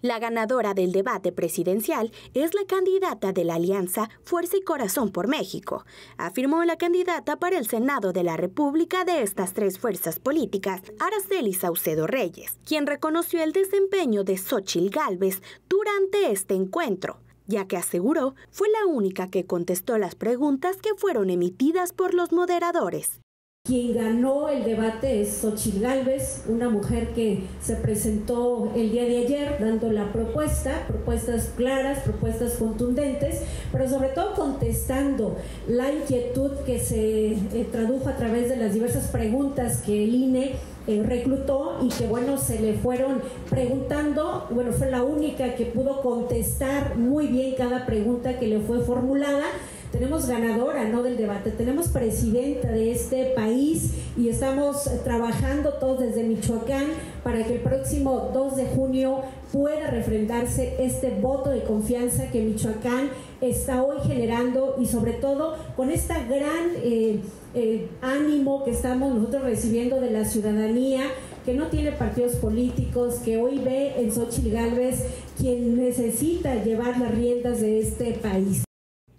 La ganadora del debate presidencial es la candidata de la alianza Fuerza y Corazón por México, afirmó la candidata para el Senado de la República de estas tres fuerzas políticas, Araceli Saucedo Reyes, quien reconoció el desempeño de Xochil Gálvez durante este encuentro, ya que aseguró fue la única que contestó las preguntas que fueron emitidas por los moderadores. Quien ganó el debate es Xochitl Galvez, una mujer que se presentó el día de ayer dando la propuesta, propuestas claras, propuestas contundentes, pero sobre todo contestando la inquietud que se eh, tradujo a través de las diversas preguntas que el INE eh, reclutó y que bueno, se le fueron preguntando, bueno, fue la única que pudo contestar muy bien cada pregunta que le fue formulada tenemos ganadora ¿no? del debate, tenemos presidenta de este país y estamos trabajando todos desde Michoacán para que el próximo 2 de junio pueda refrendarse este voto de confianza que Michoacán está hoy generando y sobre todo con esta gran eh, eh, ánimo que estamos nosotros recibiendo de la ciudadanía que no tiene partidos políticos, que hoy ve en Xochitl quien necesita llevar las riendas de este país.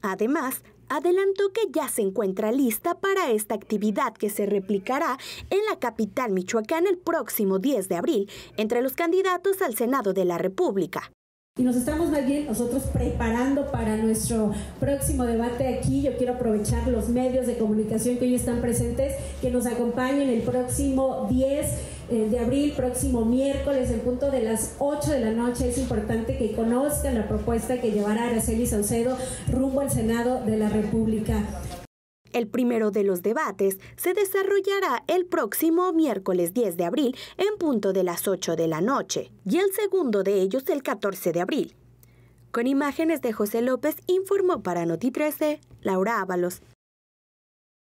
Además, adelantó que ya se encuentra lista para esta actividad que se replicará en la capital Michoacán el próximo 10 de abril entre los candidatos al Senado de la República. Y nos estamos más bien nosotros preparando para nuestro próximo debate aquí. Yo quiero aprovechar los medios de comunicación que hoy están presentes, que nos acompañen el próximo 10 eh, de abril, próximo miércoles, en punto de las 8 de la noche. Es importante que conozcan la propuesta que llevará Araceli Saucedo rumbo al Senado de la República. El primero de los debates se desarrollará el próximo miércoles 10 de abril en punto de las 8 de la noche y el segundo de ellos el 14 de abril. Con imágenes de José López informó para Noti 13 Laura Ábalos.